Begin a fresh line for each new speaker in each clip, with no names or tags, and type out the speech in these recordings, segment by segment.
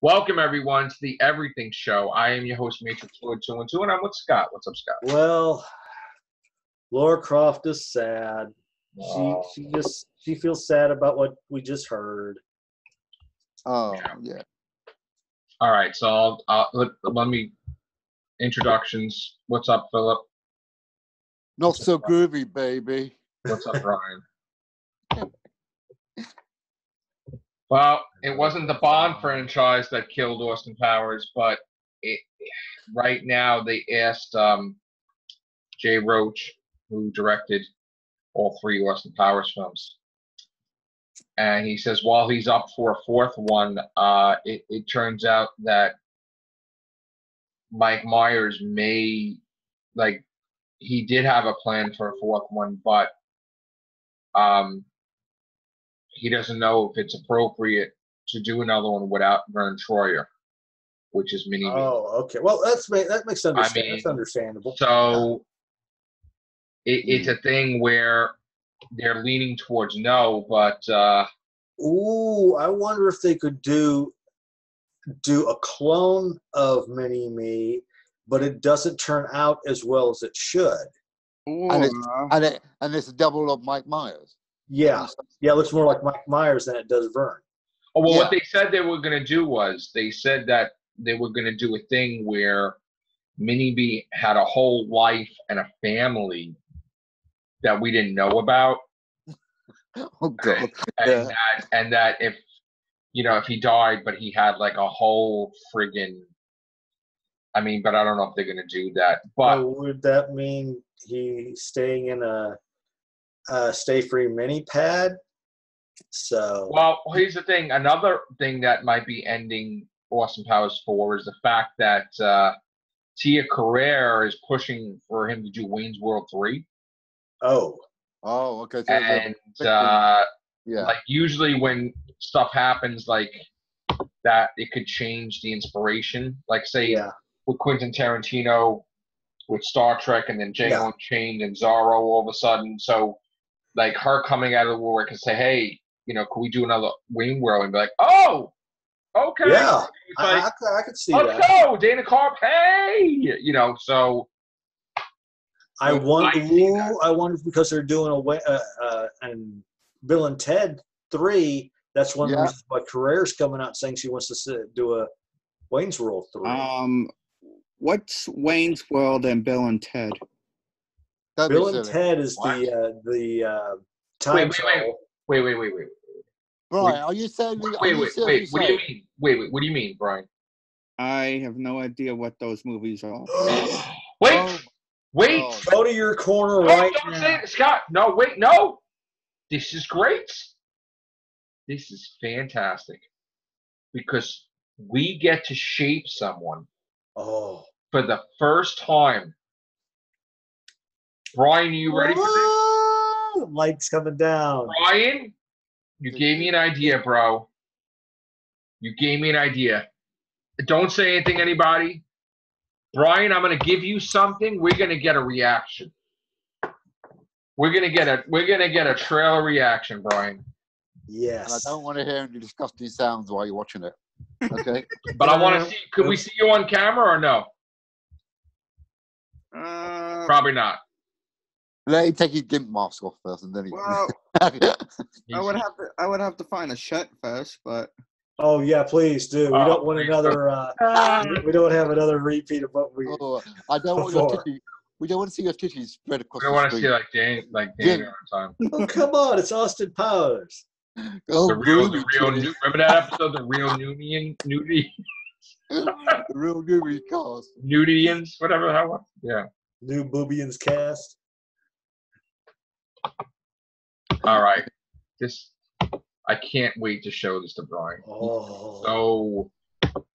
Welcome everyone to the Everything Show. I am your host Matrix Fluid Two and Two, and I'm with Scott. What's up, Scott?
Well, Lara Croft is sad.
Oh.
She she just she feels sad about what we just heard.
Oh
Yeah.
yeah.
All right, so I'll, I'll let, let me introductions. What's up, Philip?
Not so groovy, baby.
What's up, Ryan? well, it wasn't the Bond franchise that killed Austin Powers, but it, right now they asked um, Jay Roach, who directed all three Austin Powers films, and he says while he's up for a fourth one, uh, it, it turns out that Mike Myers may like he did have a plan for a fourth one, but um, he doesn't know if it's appropriate to do another one without Verne Troyer, which is Mini
Oh, okay. Well, that's that makes understand.
mean,
that's understandable.
So it, it's a thing where they're leaning towards no, but uh,
Ooh, I wonder if they could do do a clone of Mini Me, but it doesn't turn out as well as it should.
And it's, and it and it's a double of Mike Myers.
Yeah, yeah. It looks more like Mike Myers than it does Verne.
Oh, well,
Yeah.
what they said they were going to do was they said that they were going to do a thing where Mini Me had a whole life and a family that we didn't know about.
Oh god.
and
Yeah.
that and that if you know if he died but he had like a whole friggin i mean but i don't know if they're gonna do that but
So would that mean he staying in a, a stay free mini pad? So
well here's the thing another thing that might be ending austin powers 4 is the fact that uh tia carrere is pushing for him to do wayne's world 3
oh,
Oh, okay. So
and uh
yeah.
like usually when stuff happens like that it could change the inspiration like say
yeah,
with Quentin Tarantino with Star Trek and then Django
Yeah.
Unchained and Zorro all of a sudden. So like her coming out of the woodwork and say, Hey, you know, could we do another Wayne World and be like, Oh, okay.
yeah.
It's
I, I, could- I could see
let's
that.
go, Dana Carp, hey you know, so
I want.
I see
ooh, I wonder because they're doing a way, uh, uh, and Bill and Ted three. That's one of the
Yeah.
reasons why Carrere's coming out saying she wants to sit, do a Wayne's World three.
Um, what's Wayne's World and Bill and Ted?
Don't be
Bill and. Ted is
What?
the uh, the uh, time
wait, wait, wait, wait, wait, wait, wait.
Brian, are you saying? are
Wait,
you
wait,
seriously
wait, what do you
saying-
mean? Wait, wait, what do you mean, Brian?
I have no idea what those movies are.
wait,
Oh,
wait.
God.
Go to your corner
No,
right
don't
now.
say it, Scott. No, wait, no. This is great. This is fantastic because we get to shape someone
Oh,
for the first time. Brian, are you ready for this?
Lights coming down.
Brian, you gave me an idea, bro. You gave me an idea. Don't say anything, anybody. Brian, I'm gonna give you something. We're gonna get a reaction. We're gonna get a we're gonna get a trailer reaction, Brian.
And I don't want to hear any disgusting sounds while you're watching it. Okay.
But I want to see. Could we see you on camera or no?
Uh,
Probably not.
Let him take his gimp mask off first, and then he.
well, I would have to. I would have to find a shirt first, but
Oh yeah, please do. We
Oh,
don't want another. Uh, we don't have another repeat of what we.
oh, I don't want your
Before.
titty. We don't want to see your titties spread across
I don't
the
want to see
screen.
like Dan, like
Yeah.
Daniel all the time.
Oh come on! It's Austin Powers.
Oh,
The real, the real. New, remember that episode, the real Nudian, Nudi,
the real groovy cars.
Nudians, whatever the hell. was. Yeah.
New Boobians cast.
All right. This I can't wait to show this to Brian.
Oh.
So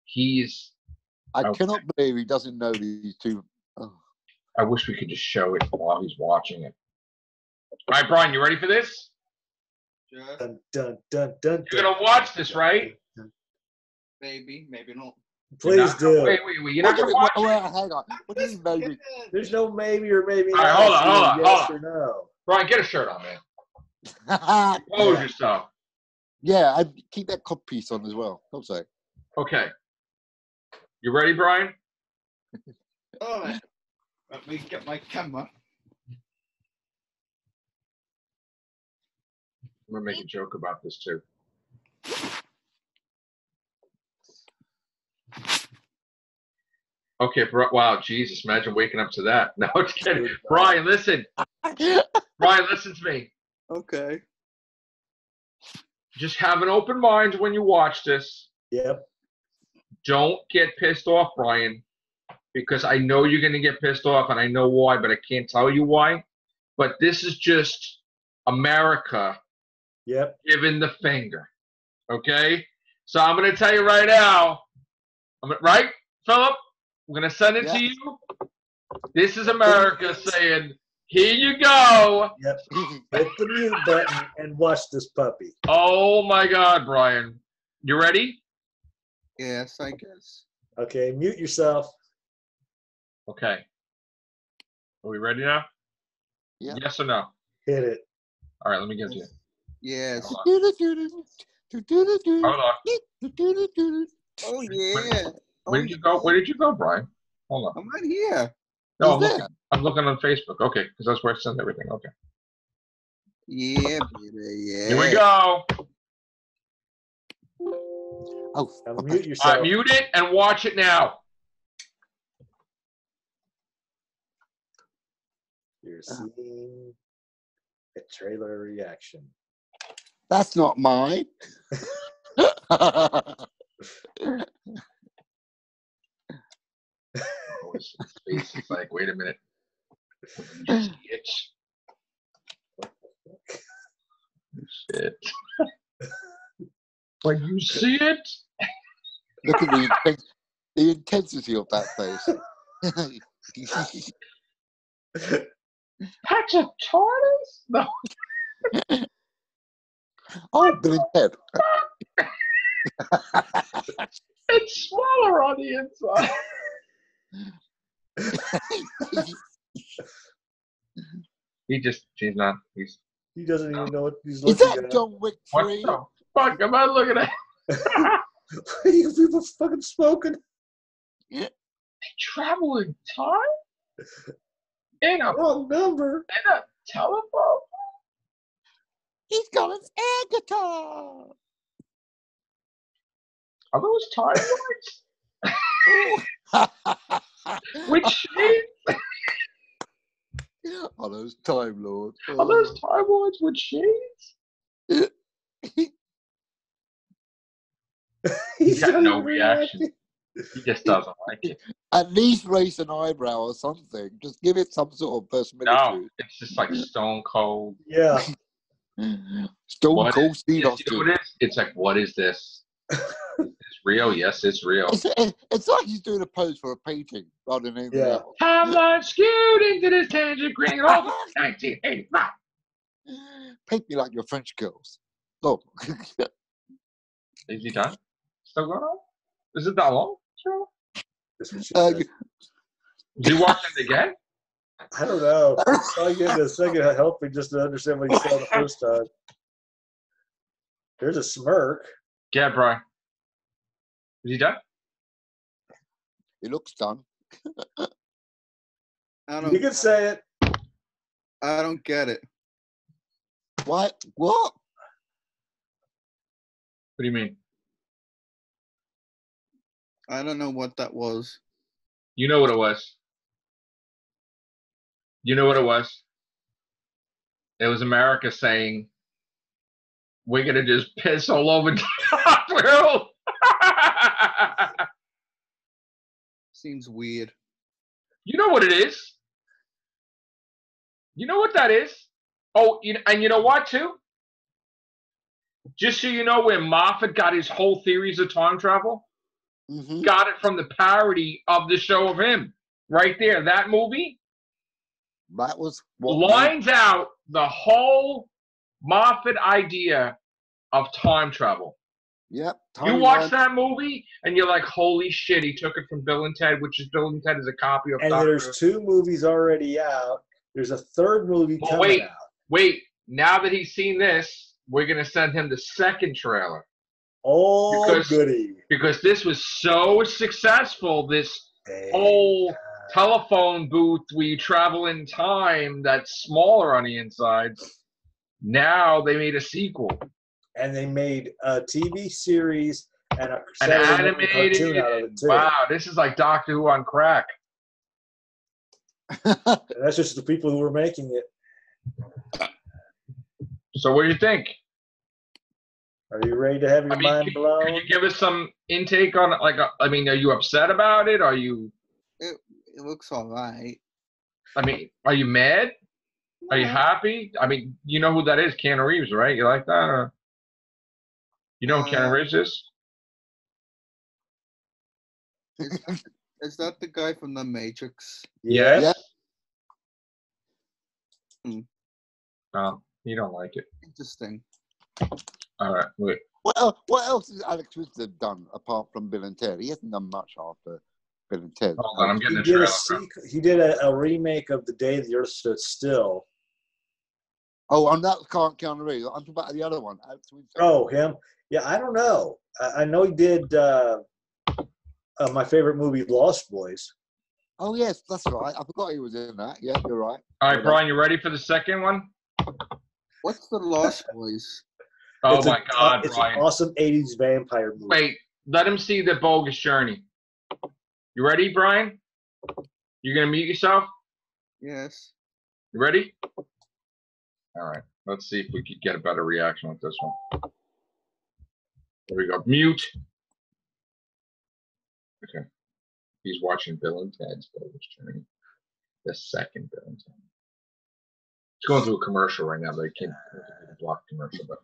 he's
I
Okay.
cannot believe he doesn't know these two. Oh.
I wish we could just show it while he's watching it. All right, Brian, you ready for this?
just
Dun, dun, dun, dun,
You're gonna watch this, right?
maybe, maybe not.
Please
not
do.
Wait, wait, wait. You're
What
not gonna watch
wait,
it?
wait, hang on. What do you mean, baby?
There's no maybe or maybe
All right,
not.
hold on, hold on,
yes
hold
or no.
Brian, get a shirt on, man. Compose
yeah.
yourself.
yeah, and keep that cod piece on as well. Also,
Okay. You ready, Brian?
Oh, let me get my camera.
I'm gonna make a joke about this too. Okay, bro, wow, Jesus, imagine waking up to that. No, just kidding. Brian, listen. Brian, listen to me.
Okay.
Just have an open mind when you watch this.
Yep.
Don't get pissed off, Brian, because I know you're gonna get pissed off, and I know why, but I can't tell you why. But this is just America
Yep.
giving the finger. Okay? So I'm going to tell you right now. I'm right, Philip? I'm going to send it
Yeah.
to you. This is America saying, here you go.
Yep. Hit the mute button and watch this puppy.
Oh my God, Brian. You ready?
Yes, I guess.
Okay, mute yourself.
Okay. Are we ready now?
Yeah.
Yes or no?
Hit it.
All right, let me get to you.
Yes.
Hold on. Hold on.
Oh yeah.
Where did you go? Where did you go, Brian? Hold on.
I'm right here.
No, I'm
Who's
looking, I'm looking on Facebook. Okay, because that's where I send everything. Okay.
Yeah, baby. Yeah.
Here we go.
Oh,
Now mute yourself.
right, mute it and watch it now.
You're ah. seeing a trailer reaction.
That's not mine.
His face is like, wait a minute. You see it? Shit. When you see it,
Look at the, inten- the intensity of that face.
that's a tortoise? No.
oh, Billy Ted.
It's smaller on the inside. He just, he's not, he's,
He doesn't even know what he's looking
Is
looking
that
at.
John Wick 3?
What the fuck am I looking at?
you people fucking smoking.
Travel in time? In a,
Wrong number.
in a telephone?
He's got his air guitar.
Are those time lords? Which shades?
Are those Time Lords?
Are those time lords with shades?
He's
got
not
no
even
reaction. He just doesn't like it.
At least raise an eyebrow or something. Just give it some sort of personality.
No, it's just like stone cold.
Yeah.
Stone
What
Cold Steve
You know
Austin.
what it is? It's like, what is this? It's real. Yes, it's real.
It's, it's like he's doing a pose for a painting rather than anything
Yeah.
else.
Timeline skewed into this tangent green over 1985.
Paint me like your French girls. Oh,
Is he done? Still going on? Is it that long? Sure.
That's what she
Uh,
said.
Is watching it again?
I don't know. I'll give it a second to help me just to understand what he said the first time. There's a smirk.
Yeah, Brian. Is he done?
he looks done.
I
You
don't.
you can say it.
I don't get it.
What? What?
What do you mean?
I don't know what that was.
You know what it was. You know what it was. It was America saying, "We're gonna just piss all over the world."
Seems weird.
you know what it is. You know what that is. Oh, you, and you know what too? Just so you know, where Moffat got his whole theories of time travel,
hmm
got it from the parody of the show of him. Right there, that movie
That was
lines out the whole Moffat idea of time travel.
Yep.
You watch that movie and you're like, holy shit, he took it from Bill and Ted, which is Bill and Ted is a copy of
And
Doctor
there's two movies already out. There's a third movie
Well,
coming
wait.
out.
Wait, now that he's seen this, we're gonna send him the second trailer.
Oh,
Because-
goody.
because this was so successful. This
Hey,
whole telephone booth where you travel in time that's smaller on the inside. Now they made a sequel,
and they made a TV series and a
an animated.
cartoon out of it too.
Wow, this is like Doctor Who on crack.
That's just the people who were making it.
So, what do you think?
Are you ready to have your
I mean,
mind blown?
can you give us some intake on it? Like, uh, I mean, are you upset about it? Are you?
It looks alright.
I mean, are you mad? Are you happy? I mean, you know who that is, Keanu Reeves, right? You like that? Or? You know who Keanu
Uh,
Reeves is?
Is that the guy from The Matrix?
Yeah.
Yeah.
Um, you don't like it.
Interesting.
All right, wait.
what, else, what else has Alex Winter done apart from Bill and Ted? He hasn't done much after Bill and Ted.
Hold on, I'm getting
He
the
did, a sequ- he did a, a remake of The Day the Earth Stood Still.
Oh, and that can't Keanu Reeves. I'm talking about the other one, Alex Winter.
Oh, him? Yeah, I don't know. I, I know he did uh, uh, my favorite movie, Lost Boys.
Oh yes, that's right. I forgot he was in that. Yeah, you're right.
All right, Brian, you ready for the second one?
What's the Lost Boys?
Oh
It's a-
my God,
it's
Brian!
an awesome 80s vampire movie.
Wait, let him see the bogus journey. You ready, Brian? You're gonna mute yourself?
Yes.
You ready? All right. Let's see if we could get a better reaction with this one. There we go. Mute. Okay. He's watching Bill and Ted's bogus journey. The second Bill and Ted. He's going through a commercial right now, but I can't block commercial. But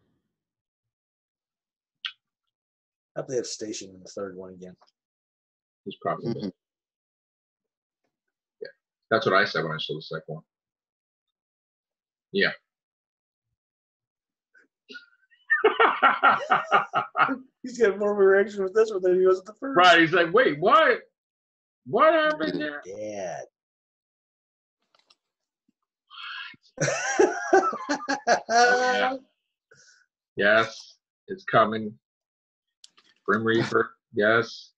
I hope they have Station in the third one again.
he's probably
Mhm.
That's what I said when I saw the second one. Yeah.
He's getting more of a reaction with this one than he was with the first.
right. He's like, wait, what? What happened there?
Dad.
yeah. Yes, it's coming. Grim Reaper. Yes.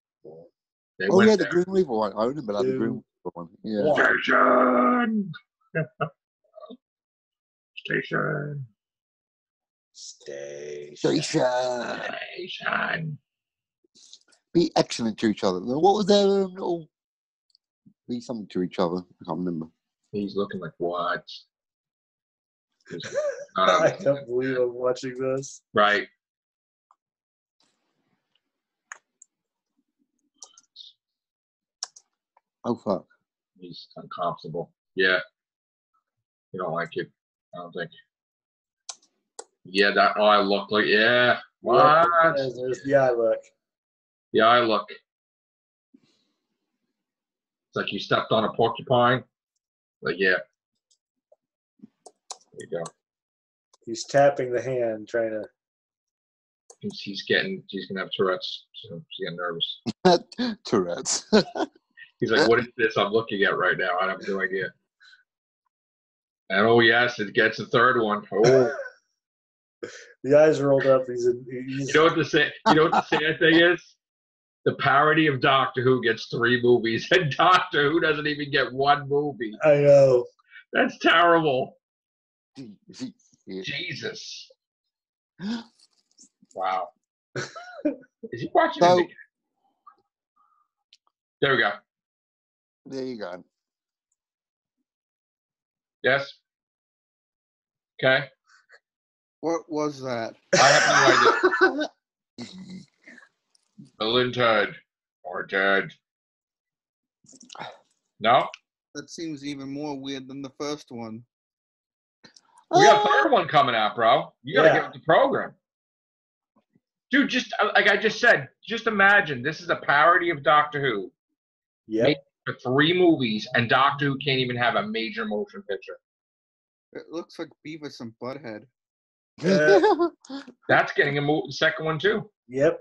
They
Oh
went
yeah, the
there.
Green Reaper one. I remember that. The
Two,
Green Reaper one. Yeah.
one.
Station. Station.
Station.
Station.
Station.
Be excellent to each other. What was their um, little? Be something to each other. I can't remember.
He's looking like what? He's-
I
um,
can't believe I'm watching this.
right.
Oh fuck.
He's uncomfortable. Yeah. You don't like it. I don't think. Yeah, that eye look like yeah. What?
There's, there's the eye look.
The eye look. It's like you stepped on a porcupine. Like yeah. There you go.
He's tapping the hand, trying to.
He's, he's getting he's gonna have Tourette's. So he's getting nervous.
Tourette's.
He's like, what is this I'm looking at right now? I have no idea. And oh yes, it gets a third one. Oh,
The eyes rolled up. He's in. He's,
you know what the sad, you know what the sad thing is? The parody of Doctor Who gets three movies, and Doctor Who doesn't even get one movie.
I know.
That's terrible. Jesus. Wow. Is he watching?
So-
There we go.
There you go.
Yes. Okay.
What was that?
I have no idea. Bill and Ted or Ted. No,
That seems even more weird than the first one.
we got a third one coming out, bro. You gotta
Yeah.
get with the program, dude. Just uh, like I just said, just imagine this is a parody of Doctor Who
Yeah.
for three movies, and Doctor Who can't even have a major motion picture.
It looks like Beavis and Butthead.
That's getting a mo- second one too.
Yep.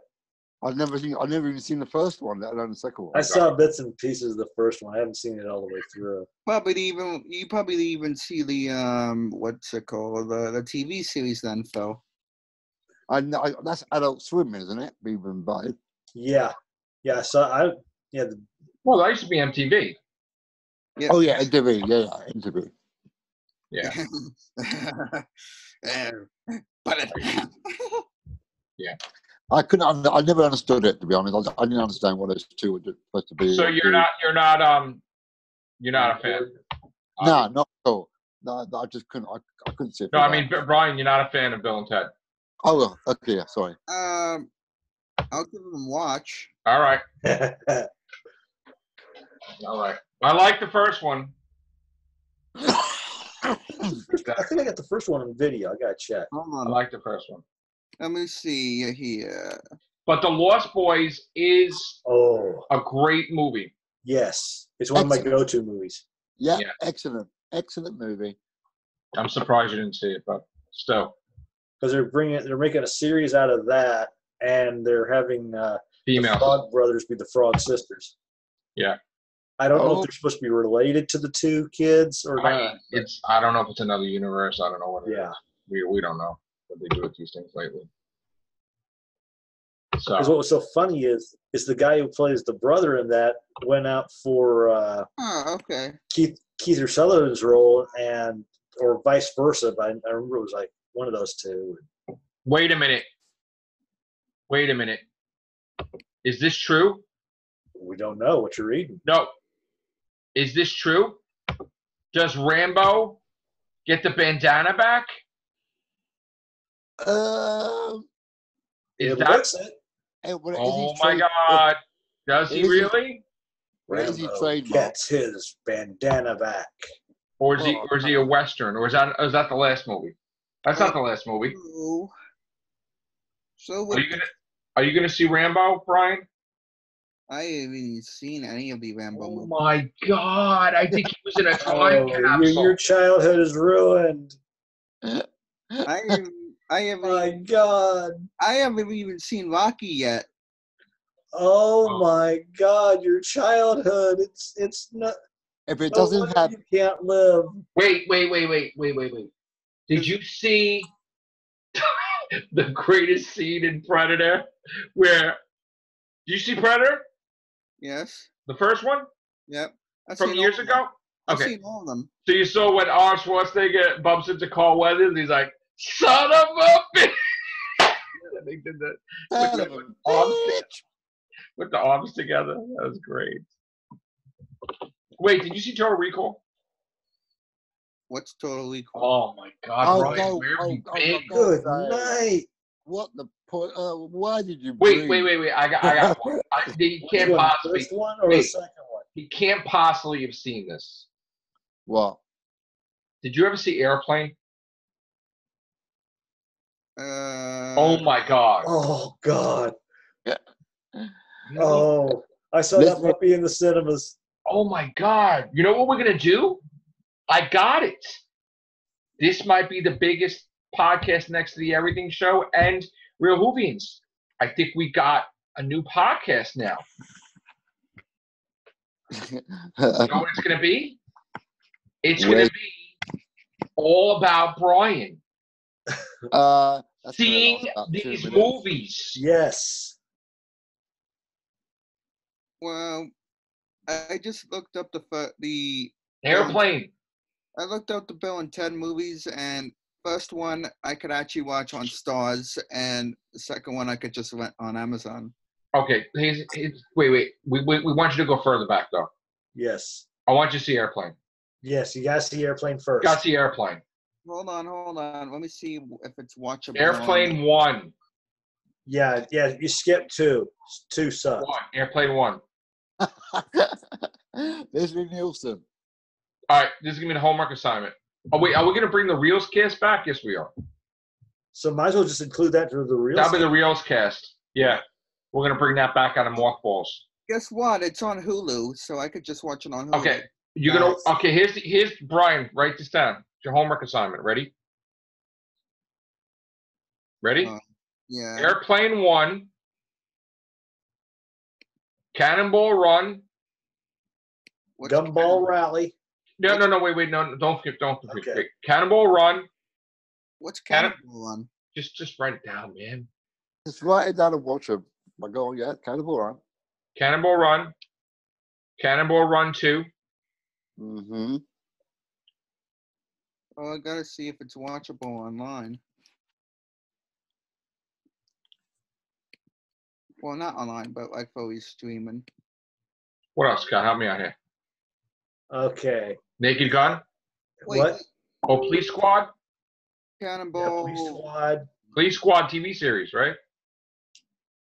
I've never seen. I've never even seen the first one, let alone the second one.
I saw bits and pieces of the first one. I haven't seen it all the way through.
Probably even you probably even see the um what's it called the the TV series then Phil.
I know I, that's Adult Swim, isn't it? Even invited.
Yeah, yeah. So I yeah the,
Well, that used to be MTV.
Yeah.
Oh yeah, MTV. Yeah, yeah, MTV.
Yeah.
But it,
I couldn't. I never understood it to be honest. I, I didn't understand what those two were supposed to be.
So you're not you're not um you're not a fan.
No, not at all. No, I just couldn't. I, I couldn't see it.
No,
for
I
that.
mean Brian, you're not a fan of Bill and Ted.
Oh, okay. Sorry.
um, I'll give them a watch.
All right, all right. I like the first one.
I think I got the first one on video. I gotta check.
I like the first one.
Let me see here.
But The Lost Boys is
Oh
a great movie.
yes, it's one of my go-to movies.
yeah,
Yeah.
excellent, excellent movie.
I'm surprised you didn't see it, but still,
because they're bringing they're making a series out of that, and they're having uh, the. Frog Brothers be the Frog Sisters.
Yeah.
I don't know
Oh.
if they're supposed to be related to the two kids or
I,
not.
it's I don't know if it's another universe. I don't know what it is.
Yeah,
We we don't know what they do with these things lately.
because
So
what was so funny is is the guy who plays the brother in that went out for uh,
Oh, okay.
Keith Keith Sutherland's role and or vice versa. But I, I remember it was like one of those two.
wait a minute. Wait a minute. Is this true?
We don't know what you're reading.
No. Is this true? Does Rambo get the bandana back?
Um,
Is
It
that?
looks it.
eh, what- is he
Oh my
trade-
God! Does he
Is he-
really?
Where is he
Rambo
trademarked?
Gets his bandana back.
Or is he?
Oh,
Or is he a western? Or is that? Is that the last movie? That's not the last movie.
So, so
Are
what,
you gonna? Are you gonna see Rambo, Brian?
I haven't even seen any of the Rambo
Oh
movies.
my God! I think he was in a
Oh,
time
your,
capsule.
your childhood is ruined.
I haven't, I haven't,
My
even-
God.
I haven't even seen Rocky yet.
Oh
Oh.
my God, your childhood. It's it's not.
If it
no
doesn't
wonder
have,
you can't live.
Wait, wait, wait, wait, wait, wait, wait. Did you see the greatest scene in Predator? Where? Did you see Predator?
Yes.
The first one
Yep. I've
from years
of them.
ago.
I've
Okay.
seen all of them.
So you saw when Arnold Schwarzenegger bumps into Carl Weathers, he's like, "Son of a bitch!" and they did that
son
the-
of a
with arms
bitch.
with the arms together. That was great. Wait, did you see Total Recall?
What's Total Recall?
Oh my God,
Oh,
Brian,
no,
where have
oh,
you
oh, oh
been?
no,
Good night.
What the point? Uh, why did you?
Wait,
breathe?
wait, wait, wait. I got, I got one. I, he can't
one, the
possibly,
first one or the
wait.
second one?
he can't possibly have seen this.
What?
Did you ever see Airplane?
Uh,
Oh my God.
Oh God.
You know-
Oh, I saw
Listen-
that puppy in the cinemas.
Oh my God. You know what we're going to do? I got it. This might be the biggest podcast next to the Everything Show and Real Hoovians. I think we got a new podcast now. You know what it's going to be? It's going to be all about Brian
uh,
seeing
about
these
minutes.
movies.
Yes.
Well, I I just looked up the the
Airplane.
I looked up the Bill and Ted movies, and first one I could actually watch on Starz, and the second one I could just rent on Amazon.
Okay, here's, here's, wait, wait. We, we, we want you to go further back, though.
Yes.
I want you to see Airplane.
Yes. You gotta see airplane first.
Got to see Airplane.
Hold on, hold on. Let me see if it's watchable. on-
Airplane 1.
Yeah. Yeah. You skip two. Two sucks.
1. Airplane 1.
Leslie Nielsen.
All right, this is going to be the homework assignment. Oh, wait, are we going to bring the Reels cast back? Yes, we are.
So might as well just include that to the real.
That'll be the Reels cast. Yeah. We're going to bring that back out of mothballs.
Guess what? It's on Hulu, so I could just watch it on Hulu.
Okay. You're gonna. okay, here's, the, here's, Brian, write this down. It's your homework assignment. Ready? Ready?
Uh, Yeah.
Airplane 1. Cannonball Run.
What's
Gumball
Cannon-
rally.
No, no, no, wait, wait, no, no, don't skip, don't skip.
Okay.
Cannonball Run.
What's
Cannon-
Cannonball on?
Just just write it down, man.
Just write it down and watch them. My God, yeah, Cannibal Run.
Cannonball Run, Cannonball Run Two,
Mm-hmm.
Oh, I gotta see if it's watchable online. Well, not online, but like always streaming.
What else, Scott? Help me out here.
Okay.
Naked Gun.
Wait,
What?
Oh, Police Squad.
Yeah,
Cannonball.
Police Squad.
Police Squad TV series, right?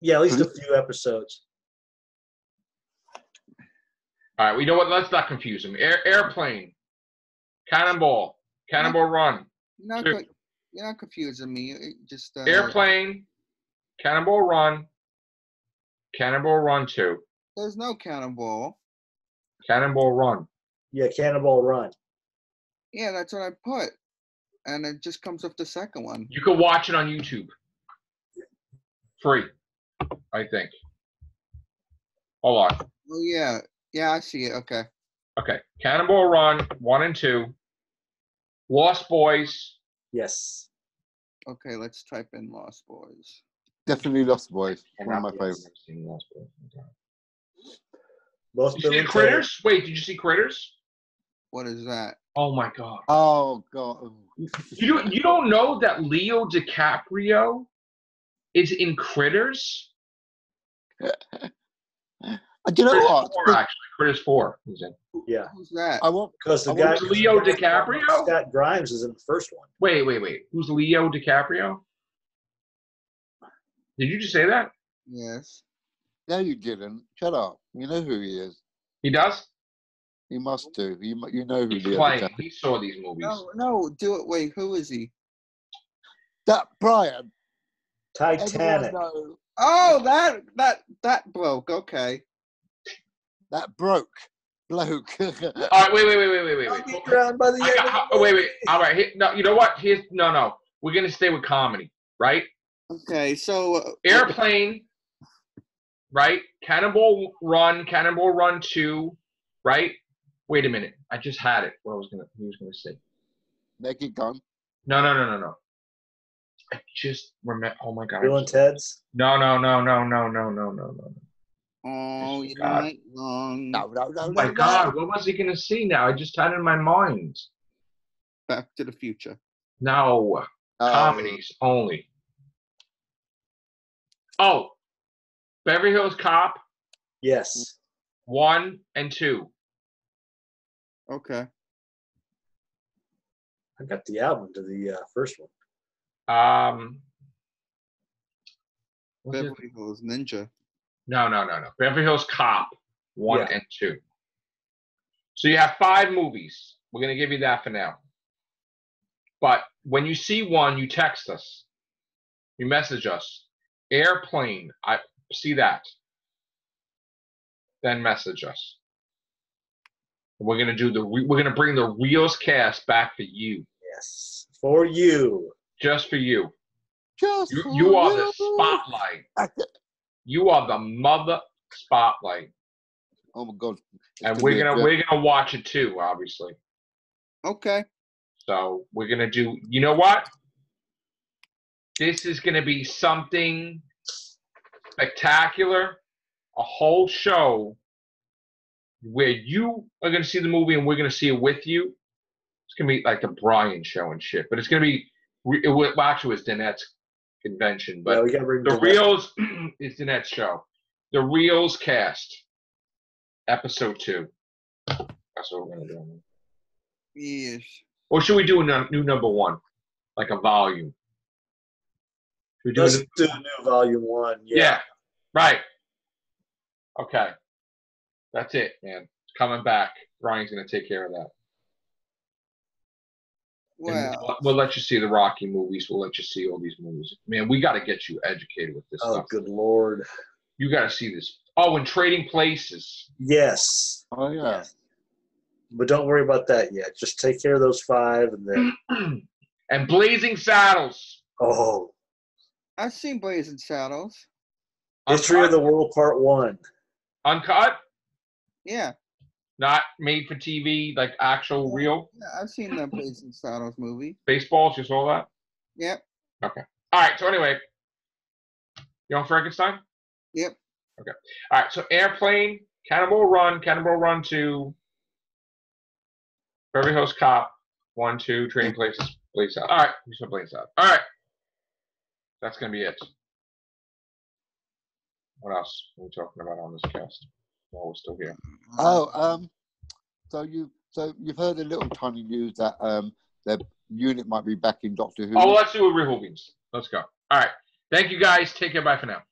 Yeah, at least a few episodes.
All right. We know what? Let's not confuse them. Air, airplane, Cannonball, Cannonball Run,
You're not, co- you're not confusing me. it Just uh,
Airplane, Cannonball Run, Cannonball Run Two,
There's no cannonball.
Cannonball Run.
Yeah, Cannonball Run.
Yeah, that's what I put, and it just comes up the second one.
You can watch it on YouTube. Free, I think. Hold on.
Oh yeah, yeah, I see it. Okay.
Okay. Cannonball Run, one and two. Lost Boys.
Yes.
Okay, let's type in Lost Boys.
Definitely Lost Boys. One of my favorites.
Lost Boys.
Both
You see
and
Critters? Wait, did you see Critters?
What is that?
Oh my god.
Oh God.
You don't you don't know that Leo DiCaprio is in Critters?
Do you know
Critters
what?
four, actually. Critters four. He's in.
Yeah,
Who's that?
I won't.
because the
I
guy
wonder-
Leo DiCaprio?
Scott Grimes is in the first one.
Wait, wait, wait. Who's Leo DiCaprio? Did you just say that?
Yes.
No, you didn't. Shut up. You know who he is.
He does?
You must do. You you know who
He's
the
playing.
other guy.
He saw these movies.
No, no, do it. Wait, who is he?
That Brian. everyone
Titanic.
know
Oh, that that that bloke. Okay.
that broke bloke.
All right, wait, wait, wait, wait, wait, wait,
I'll
wait.
be drowned by the
I got,
of
how- oh, wait, wait. All right. Here, no, you know what? Here's no, no. We're gonna stay with comedy, right?
Okay, so uh,
Airplane, right? Cannonball Run, Cannonball Run Two, right? Wait a minute. I just had it. What I was gonna, he was gonna say.
Naked Gun.
No, no, no, no, no. I just remember. Oh my god.
Bill and Ted's.
No, no, no, no, no, no, no, no, no.
Oh, you're
God.
not wrong.
No, no, no,
Oh
no.
my
no.
god, what was he gonna see now? I just had it in my mind.
Back to the Future.
No,
Uh,
comedies only. Oh, Beverly Hills Cop
Yes.
one and two.
Okay.
I got the album to the uh, first one.
Um, what's it?
Beverly Hills Ninja.
no, no, no, no. Beverly Hills Cop one
Yeah.
and two. So you have five movies. We're gonna give you that for now. But when you see one, you text us. You message us. Airplane. I see that. Then message us. We're gonna do the. We're gonna bring the Reels cast back for you,
Yes. For you.
just for you.
Just
You,
for
you are the spotlight. You are the mother spotlight,
Oh my god. It's
and we're gonna
drip.
we're gonna watch it too, obviously.
Okay.
So we're gonna do. You know what? This is gonna be something spectacular. A whole show where you are gonna see the movie and we're gonna see it with you. It's gonna be like the Brian show and shit. But it's gonna be. re- It, will- well, actually, it's Danette's convention, but
yeah, we got to bring
the Reels is the next show. The Reels cast, episode two. That's what we're gonna do.
Yes.
Or should we do a new number one, like a volume? Should we do
Let's
it?
do new volume one.
Yeah.
Yeah.
Right. Okay. That's it, man. Coming back. Brian's gonna take care of that. And
Well,
we'll, we'll let you see the Rocky movies. We'll let you see all these movies. Man, we got to get you educated with this
Oh,
stuff.
good lord.
You got to see this. Oh, and Trading Places.
Yes.
Oh yeah.
But don't worry about that yet. Just take care of those five and then,
and Blazing Saddles.
oh,
I've seen Blazing Saddles.
History of the World Part One.
Uncut,
Yeah.
not made for TV, like actual real
Yeah, I've seen the Blazing Saddles movie.
baseballs. You saw that?
Yep. Okay.
All right. So anyway, Young Frankenstein?
Yep.
Okay. All right. So Airplane, Cannonball Run, Cannonball Run Two, Beverly Hills Cop, One, Two, Trading Places, Blaze Out. All right. We said Blaze Out. All right. That's gonna be it. What else are we talking about on this cast? While we're still here.
Oh, um, so you so you've heard a little tiny news that um the unit might be back in Doctor Who.
Oh, well, let's do a Rehoobings. Let's go. All right. Thank you guys. Take care. Bye for now.